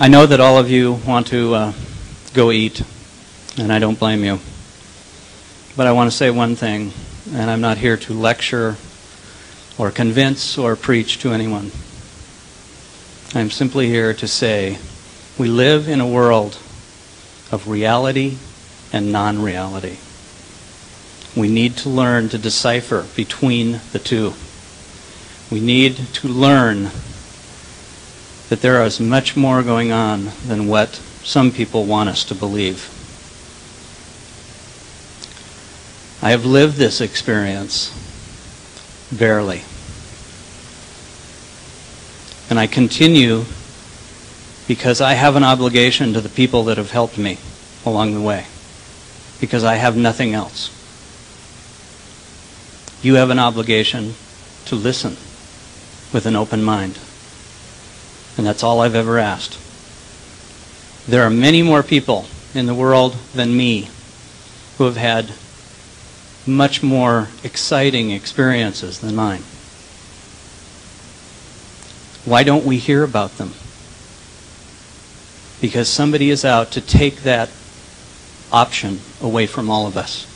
I know that all of you want to uh, go eat, and I don't blame you. But I want to say one thing, and I'm not here to lecture or convince or preach to anyone. I'm simply here to say we live in a world of reality and non reality. We need to learn to decipher between the two. We need to learn that there is much more going on than what some people want us to believe. I have lived this experience barely. And I continue because I have an obligation to the people that have helped me along the way. Because I have nothing else. You have an obligation to listen with an open mind. And that's all I've ever asked. There are many more people in the world than me who have had much more exciting experiences than mine. Why don't we hear about them? Because somebody is out to take that option away from all of us.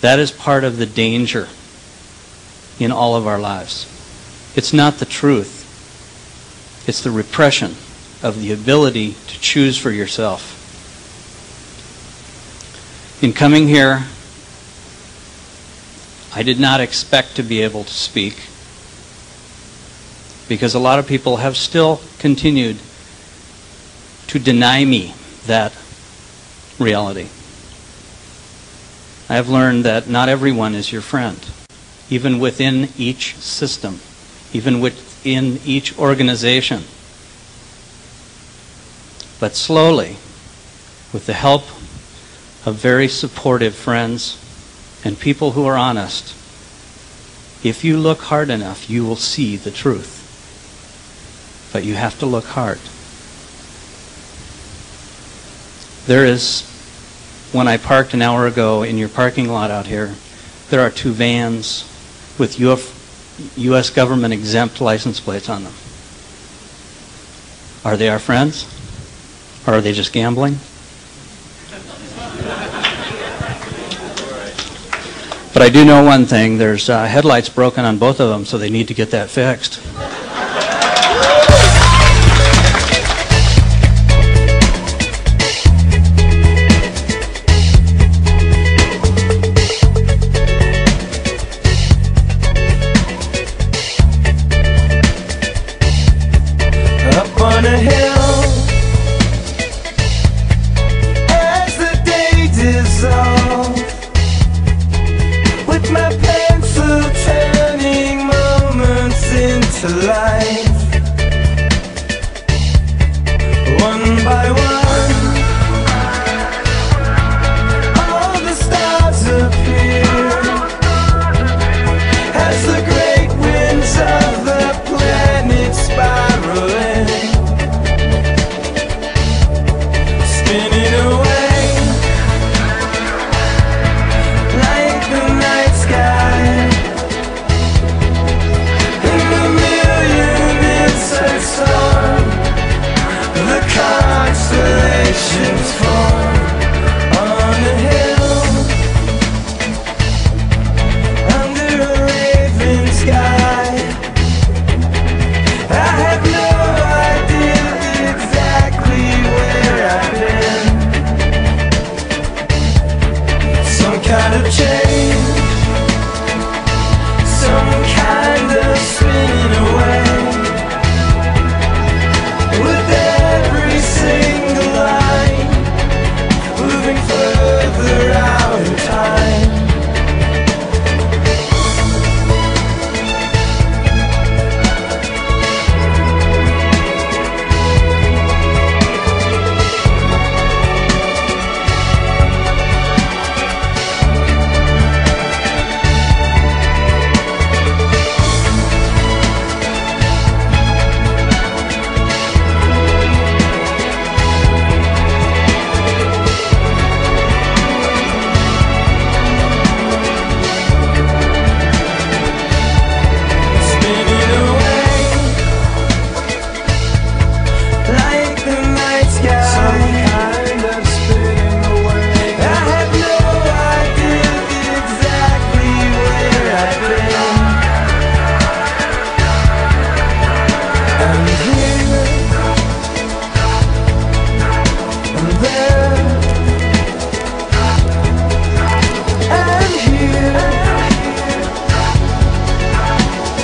That is part of the danger in all of our lives. It's not the truth. It's the repression of the ability to choose for yourself. In coming here, I did not expect to be able to speak because a lot of people have still continued to deny me that reality. I have learned that not everyone is your friend, even within each system, even within each organization. But slowly, with the help of very supportive friends and people who are honest, if you look hard enough, you will see the truth. But you have to look hard. There is, when I parked an hour ago in your parking lot out here, there are two vans with Uf, U.S. government exempt license plates on them. Are they our friends? Or are they just gambling? But I do know one thing there's uh, headlights broken on both of them, so they need to get that fixed. Planet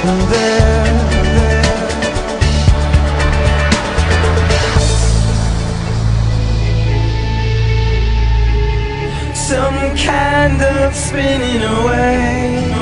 some kind of spinning away.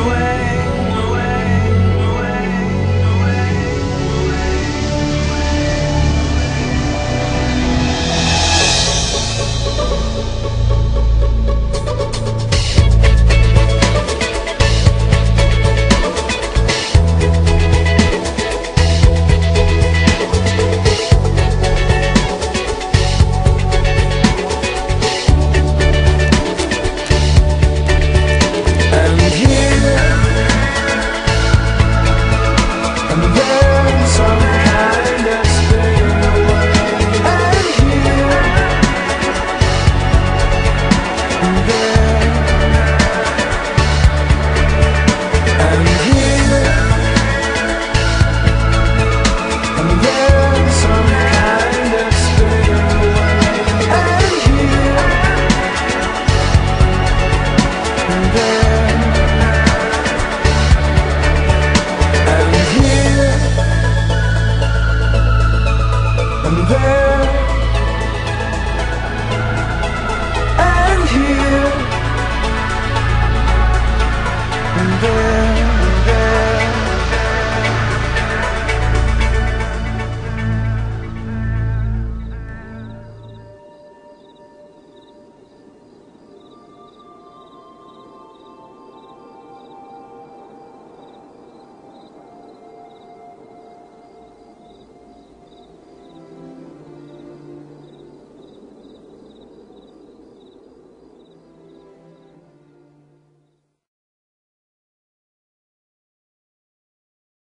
and there